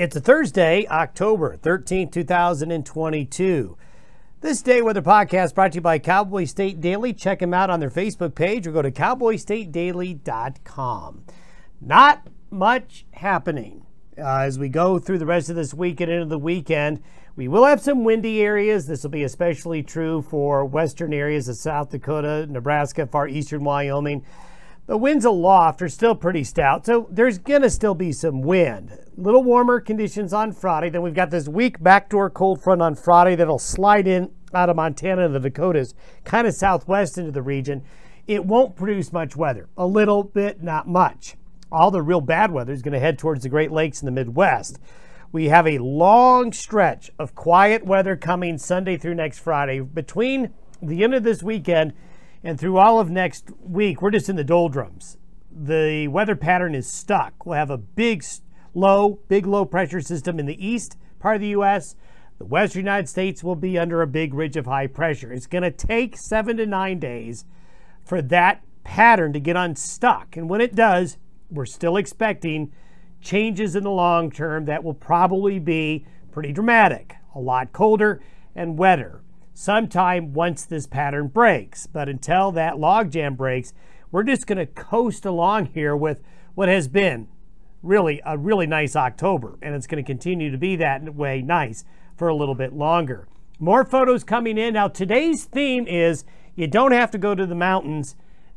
It's a Thursday, October 13, 2022. This day weather podcast brought to you by Cowboy State Daily. Check them out on their Facebook page or go to cowboystatedaily.com. Not much happening uh, as we go through the rest of this week and into the weekend. We will have some windy areas. This will be especially true for western areas of South Dakota, Nebraska, far eastern Wyoming. The winds aloft are still pretty stout, so there's going to still be some wind. A little warmer conditions on Friday. Then we've got this weak backdoor cold front on Friday that'll slide in out of Montana and the Dakotas, kind of southwest into the region. It won't produce much weather. A little bit, not much. All the real bad weather is going to head towards the Great Lakes in the Midwest. We have a long stretch of quiet weather coming Sunday through next Friday. Between the end of this weekend and through all of next week, we're just in the doldrums. The weather pattern is stuck. We'll have a big low, big low pressure system in the east part of the U.S. The western United States will be under a big ridge of high pressure. It's going to take seven to nine days for that pattern to get unstuck. And when it does, we're still expecting changes in the long term that will probably be pretty dramatic, a lot colder and wetter sometime once this pattern breaks. But until that logjam breaks, we're just going to coast along here with what has been really a really nice October. And it's going to continue to be that way nice for a little bit longer. More photos coming in. Now, today's theme is you don't have to go to the mountains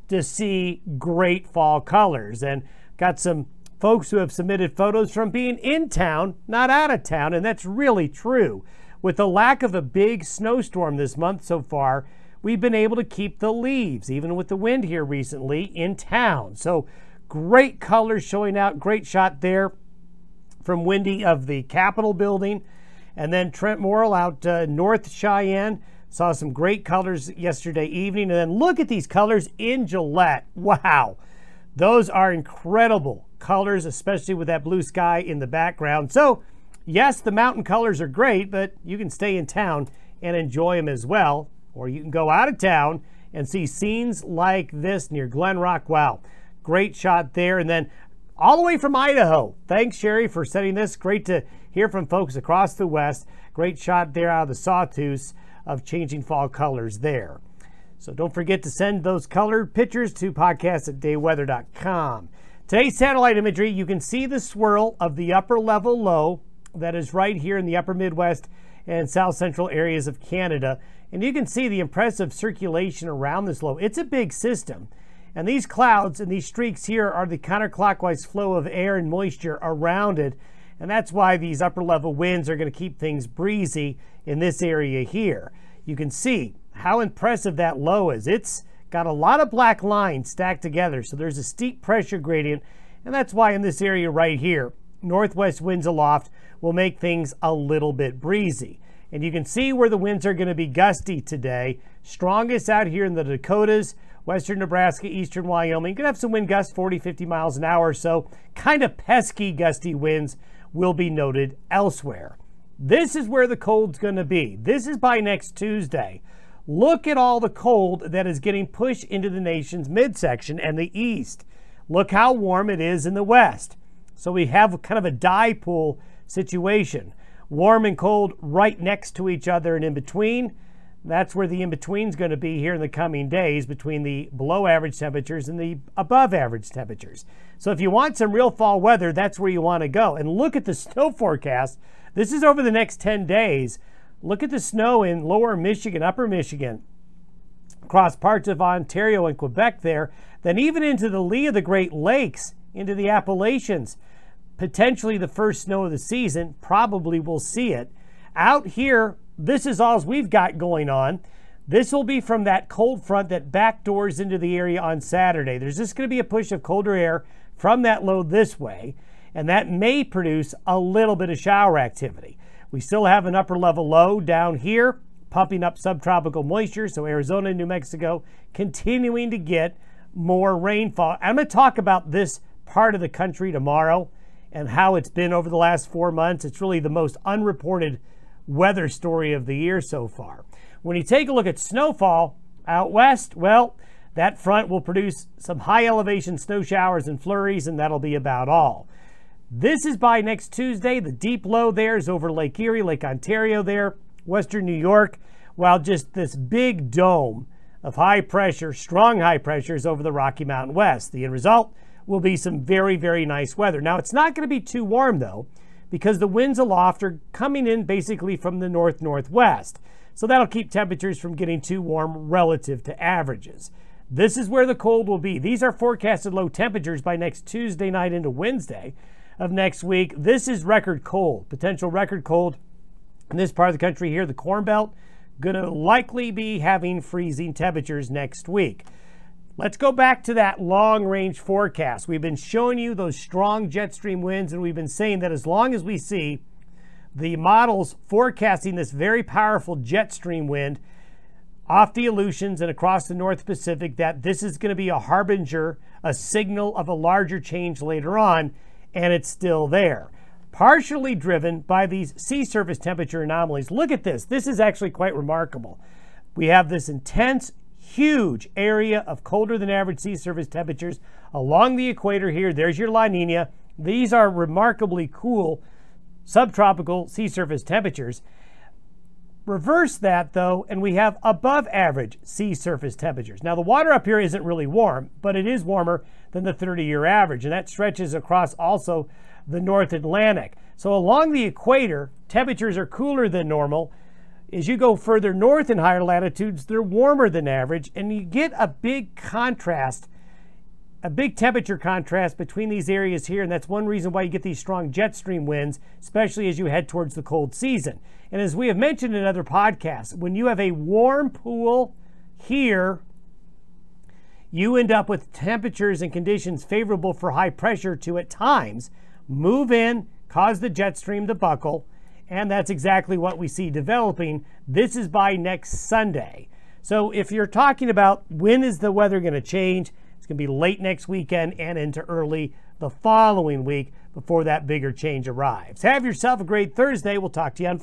to see great fall colors. And got some folks who have submitted photos from being in town, not out of town. And that's really true. With the lack of a big snowstorm this month so far, we've been able to keep the leaves, even with the wind here recently, in town. So great colors showing out. Great shot there from Wendy of the Capitol building. And then Trent Morrill out uh, North Cheyenne. Saw some great colors yesterday evening. And then look at these colors in Gillette. Wow. Those are incredible colors, especially with that blue sky in the background. So Yes, the mountain colors are great, but you can stay in town and enjoy them as well. Or you can go out of town and see scenes like this near Glenrock. Wow, great shot there. And then all the way from Idaho. Thanks, Sherry, for setting this. Great to hear from folks across the West. Great shot there out of the Sawtooth of changing fall colors there. So don't forget to send those colored pictures to podcast at dayweather.com. Today's satellite imagery, you can see the swirl of the upper level low that is right here in the upper Midwest and south central areas of Canada. And you can see the impressive circulation around this low. It's a big system. And these clouds and these streaks here are the counterclockwise flow of air and moisture around it. And that's why these upper level winds are going to keep things breezy in this area here. You can see how impressive that low is. It's got a lot of black lines stacked together. So there's a steep pressure gradient. And that's why in this area right here, northwest winds aloft will make things a little bit breezy. And you can see where the winds are going to be gusty today. Strongest out here in the Dakotas, western Nebraska, eastern Wyoming. Going to have some wind gusts 40, 50 miles an hour. So kind of pesky gusty winds will be noted elsewhere. This is where the cold's going to be. This is by next Tuesday. Look at all the cold that is getting pushed into the nation's midsection and the east. Look how warm it is in the west. So we have kind of a dipole situation. Warm and cold right next to each other and in between. That's where the in between is going to be here in the coming days between the below average temperatures and the above average temperatures. So if you want some real fall weather, that's where you want to go. And look at the snow forecast. This is over the next 10 days. Look at the snow in lower Michigan, upper Michigan, across parts of Ontario and Quebec there, then even into the lee of the Great Lakes, into the Appalachians potentially the first snow of the season. Probably we'll see it. Out here, this is all we've got going on. This will be from that cold front that backdoors into the area on Saturday. There's just going to be a push of colder air from that low this way, and that may produce a little bit of shower activity. We still have an upper level low down here, pumping up subtropical moisture. So, Arizona and New Mexico continuing to get more rainfall. I'm going to talk about this part of the country tomorrow and how it's been over the last four months. It's really the most unreported weather story of the year so far. When you take a look at snowfall out west, well, that front will produce some high elevation snow showers and flurries, and that'll be about all. This is by next Tuesday. The deep low there is over Lake Erie, Lake Ontario there, western New York, while just this big dome of high pressure, strong high pressure is over the Rocky Mountain West. The end result will be some very, very nice weather. Now, it's not going to be too warm though, because the winds aloft are coming in basically from the north northwest. So that'll keep temperatures from getting too warm relative to averages. This is where the cold will be. These are forecasted low temperatures by next Tuesday night into Wednesday of next week. This is record cold, potential record cold in this part of the country here, the Corn Belt, going to likely be having freezing temperatures next week. Let's go back to that long range forecast. We've been showing you those strong jet stream winds, and we've been saying that as long as we see the models forecasting this very powerful jet stream wind off the Aleutians and across the North Pacific, that this is going to be a harbinger, a signal of a larger change later on, and it's still there partially driven by these sea surface temperature anomalies. Look at this. This is actually quite remarkable. We have this intense, huge area of colder than average sea surface temperatures along the equator here. There's your La Nina. These are remarkably cool subtropical sea surface temperatures. Reverse that though, and we have above average sea surface temperatures. Now the water up here isn't really warm, but it is warmer than the 30 year average, and that stretches across also the North Atlantic. So along the equator, temperatures are cooler than normal. As you go further north in higher latitudes, they're warmer than average, and you get a big contrast, a big temperature contrast between these areas here, and that's one reason why you get these strong jet stream winds, especially as you head towards the cold season. And as we have mentioned in other podcasts, when you have a warm pool here, you end up with temperatures and conditions favorable for high pressure to at times move in, cause the jet stream to buckle, and that's exactly what we see developing. This is by next Sunday. So if you're talking about when is the weather going to change, it's going to be late next weekend and into early the following week before that bigger change arrives. Have yourself a great Thursday. We'll talk to you on Friday.